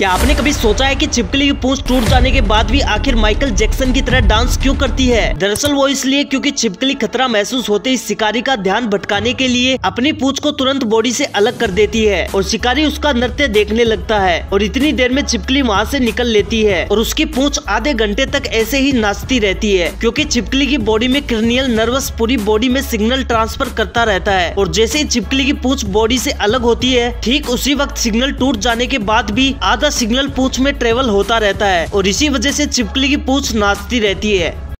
क्या आपने कभी सोचा है कि छिपकली की पूंछ टूट जाने के बाद भी आखिर माइकल जैक्सन की तरह डांस क्यों करती है? दरअसल वो इसलिए क्योंकि छिपकली खतरा महसूस होते ही शिकारी का ध्यान भटकाने के लिए अपनी पूंछ को तुरंत बॉडी से अलग कर देती है और शिकारी उसका नृत्य देखने लगता है और इतनी देर में छिपकली वहाँ से निकल लेती है और उसकी पूंछ आधे घंटे तक ऐसे ही नाचती रहती है क्योंकि छिपकली की बॉडी में क्रिनियल नर्वस पूरी बॉडी में सिग्नल ट्रांसफ़र करता रहता है और जैसे ही छिपकली की पूंछ बॉडी से अलग होती है, ठीक उसी वक्त सिग्नल टूट जाने के बाद भी आधा सिग्नल पूछ में ट्रेवल होता रहता है और इसी वजह से चिपकली की पूछ नाचती रहती है।